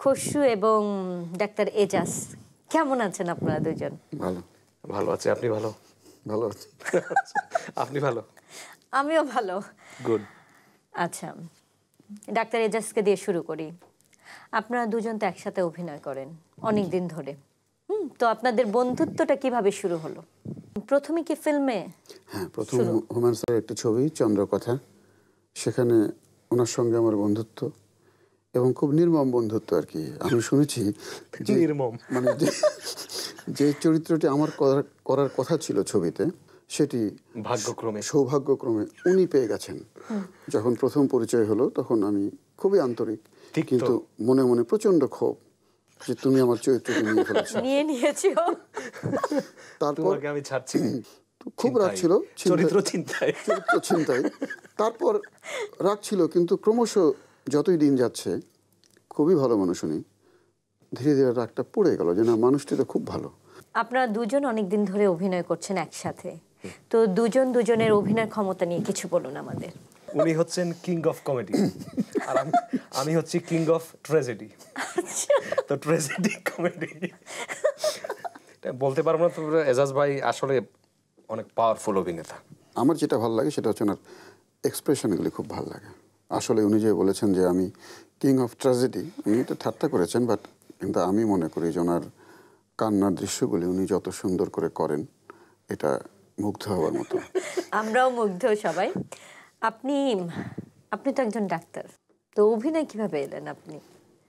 খসরু এবং ডাক্তার এজাজ কেমন আছেন আপনারা দুজন? ভালো। ভালো আছে। আপনি ভালো? ভালো আছি। আপনি ভালো? আমিও ভালো। গুড আচ্ছা ডাক্তার এজাজকে দিয়ে শুরু করি। আপনারা দুজন তো একসাথে অভিনয় করেন অনেক দিন ধরে। হুম তো আপনাদের বন্ধুত্বটা কীভাবে শুরু হলো? প্রথমে কি ফিল্মে? হ্যাঁ প্রথম হুমায়ুন স্যারের একটি ছবি চন্দ্রকথা। সেখানে ওনার সঙ্গে আমার বন্ধুত্ব। এবং খুব নির্মম বন্ধুত্ব আর কি। আমি শুনেছি যে নির্মম। মানে যে- চরিত্রটি আমার করার কথা ছিল ছবিতে সেটি ভাগ্যক্রমে। সৌভাগ্যক্রমে উনি পেয়ে গেছেন। যখন প্রথম পরিচয় হলো তখন আমি খুবই আন্তরিক কিন্তু মনে মনে প্রচণ্ড ক্ষোভ যে তুমি আমার চরিত্রটি নিয়ে ফেলেছো। নিয়ে নিয়েছো তারপর তোমাকে আমি ছাড়ছি। খুব রাগ। ছিল চিন্তায়- চরিত্র চিন্তায়। চরিত্র চিন্তায়। তারপর রাগ ছিল কিন্তু ক্রমশ যতই দিন যাচ্ছে খুবই ভালো মানুষ উনি। ধীরে ধীরে রাগটা পড়ে গেল যে না মানুষটি তো খুব ভালো। আপনারা দুজন অনেক দিন ধরে অভিনয় করছেন একসাথে। তো দুজন দুজনের অভিনয় ক্ষমতা নিয়ে কিছু বলুন আমাদের। উনি হচ্ছেন কিং অফ কমেডি আর আমি আমি হচ্ছি কিং অফ ট্রেজেডি তো ট্রেজেডি কমেডি বলতে পারব না তো এজাজ ভাই আসলে অনেক পাওয়ারফুল অভিনেতা। আমার যেটা ভালো লাগে সেটা হচ্ছে ওনার এক্সপ্রেশনগুলি খুব ভালো লাগে। আসলে উনি যে বলেছেন যে আমি কিং অফ ট্র্যাজেডি উনি এটা ঠাট্টা করেছেন বাট কিন্তু আমি মনে করি যে ওনার কান্নার দৃশ্যগুলি উনি যত সুন্দর করে করেন এটা মুগ্ধ হওয়ার মতো। আমরাও মুগ্ধ সবাই। আপনি আপনি তো একজন ডাক্তার তো অভিনয় কীভাবে এলেন আপনি?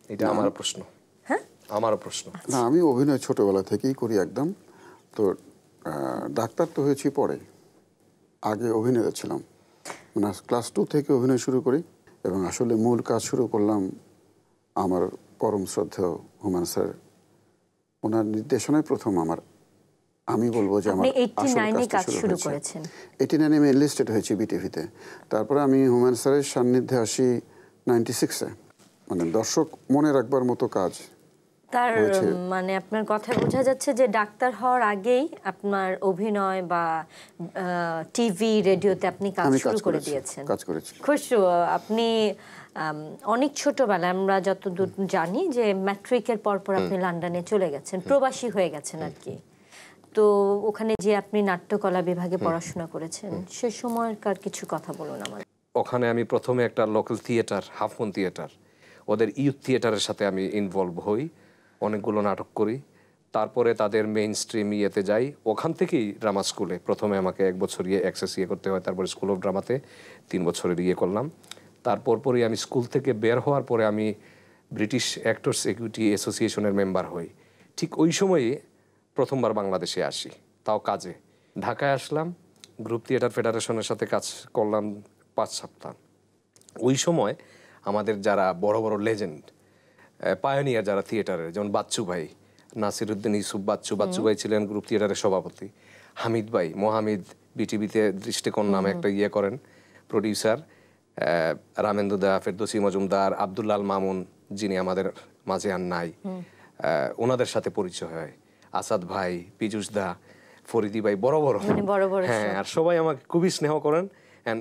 এটা আমার প্রশ্ন। হ্যাঁ? আমার প্রশ্ন। না আমি অভিনয় ছোটবেলা থেকেই করি একদম। তো ডাক্তার তো হয়েছি পরে। আগে অভিনেতা ছিলাম। মানে ক্লাস টু থেকে অভিনয় শুরু করি এবং আসলে মূল কাজ শুরু করলাম আমার পরম শ্রদ্ধেয় হুমায়ুন স্যার। ওনার নির্দেশনায় প্রথম আমার। আমি বলব যে আমার আপনি 89 কাজ শুরু। এইটি নাইনে আমি এনলিস্টেড হয়েছি বিটিভিতে তারপরে আমি হুমায়ুন স্যারের সান্নিধ্যে আসি নাইনটি সিক্সে মানে দর্শক মনে রাখবার মতো কাজ। তার মানে আপনার কথা বোঝা যাচ্ছে যে ডাক্তার হওয়ার আগেই আপনার অভিনয় বা টিভি রেডিওতে আপনি কাজ শুরু করে দিয়েছেন। কাজ করেছি। খুশু আপনি অনেক ছোটবেলায় আমরা যতদূর জানি যে ম্যাট্রিকের পর পর আপনি লন্ডনে চলে গেছেন প্রবাসী হয়ে গেছেন আর কি তো ওখানে যে আপনি নাট্যকলা বিভাগে পড়াশোনা করেছেন সে সময়কার কিছু কথা বলুন আমার ওখানে আমি প্রথমে একটা local theatre half moon theatre ওদের ইউথ থিয়েটারের সাথে আমি ইনভলভ হই। অনেকগুলো নাটক করি। তারপরে তাদের মেইন স্ট্রিম ইয়েতে যাই। ওখান থেকেই ড্রামা স্কুলে প্রথমে আমাকে এক বছর ইয়ে অ্যাক্সেস ইয়ে করতে হয়, তারপরে স্কুল অফ ড্রামাতে তিন বছরের ইয়ে করলাম। তারপর পরই আমি স্কুল থেকে বের হওয়ার পরে আমি ব্রিটিশ অ্যাক্টর্স সিকিউরিটি অ্যাসোসিয়েশনের মেম্বার হই। ঠিক ওই সময়ে প্রথমবার বাংলাদেশে আসি। তাও কাজে। ঢাকায় আসলাম গ্রুপ থিয়েটার ফেডারেশনের সাথে কাজ করলাম পাঁচ সপ্তাহ। ওই সময় আমাদের যারা বড় বড় লেজেন্ড পায়োনিয়ার যারা থিয়েটারের যেমন বাচ্চু ভাই নাসিরুদ্দিন ইসুফ বাচ্চু বাচ্চু ভাই ছিলেন গ্রুপ থিয়েটারের সভাপতি। হামিদ ভাই মোহামিদ বিটিভিতে দৃষ্টিকোণ নামে একটা ইয়ে করেন প্রডিউসার রামেন্দু দা ফেরদোসি মজুমদার আবদুল্লাল মামুন যিনি আমাদের মাঝে আর নাই। ওনাদের সাথে পরিচয় হয়। আসাদ ভাই পীযুষ দা ফরিদি ভাই বড় বড়। মানে হ্যাঁ আর সবাই আমাকে খুবই স্নেহ করেন অ্যান্ড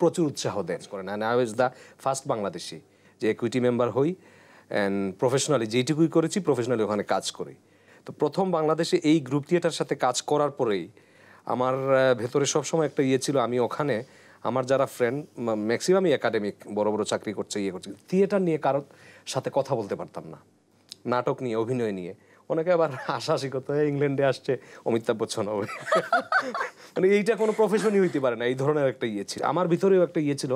প্রচুর উৎসাহ দেন করেন। And I was the first Bangladeshi যে একুইটি মেম্বার হই। অ্যান্ড প্রফেশনালি যেইটুকুই করেছি প্রফেশনালি ওখানে কাজ করি। তো প্রথম বাংলাদেশে এই গ্রুপ থিয়েটার সাথে কাজ করার পরেই আমার ভেতরে সবসময় একটা ইয়ে ছিল, আমি ওখানে আমার যারা ফ্রেন্ড ম্যাক্সিমামই একাডেমিক বড় বড় চাকরি করছে ইয়ে করছে। থিয়েটার নিয়ে কারোর সাথে কথা বলতে পারতাম না। নাটক নিয়ে, অভিনয় নিয়ে। অনেকে আবার হাসাহাসি করতো "এই ইংল্যান্ডে আসছে, অমিতাভ বচ্চন হবে। মানে এইটা কোনো প্রফেশনই হইতে পারে না, এই ধরনের একটা ইয়ে ছিল। আমার ভিতরেও একটা ইয়ে ছিল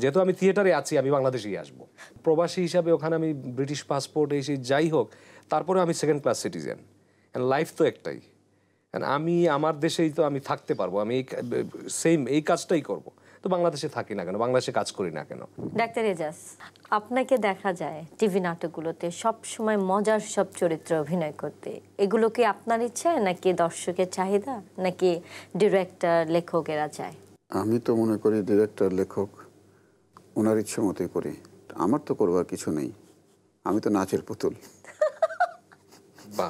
যেহেতু আমি থিয়েটারে আছি, আমি বাংলাদেশেই আসব। প্রবাসী হিসাবে ওখানে আমি ব্রিটিশ পাসপোর্ট এসে যাই হোক তারপরে আমি সেকেন্ড ক্লাস সিটিজেন লাইফ তো একটাই। আমি, আমার দেশেই তো আমি থাকতে পারব, আমি এই সেম এই কাজটাই করব। তো বাংলাদেশে থাকি না কেন? বাংলাদেশে কাজ করি না কেন? ডাক্তার এজাজ আপনাকে দেখা যায় টিভি নাটকগুলোতে সব সময় মজার সব চরিত্রে অভিনয় করতে। এগুলো কি আপনার ইচ্ছা নাকি দর্শকের চাহিদা নাকি ডিরেক্টর লেখকেরা চায়? আমি তো মনে করি ডিরেক্টর লেখক ওনার ইচ্ছে মতোই করি। আমার তো করবার কিছু নেই। আমি তো নাচের পুতুল। বা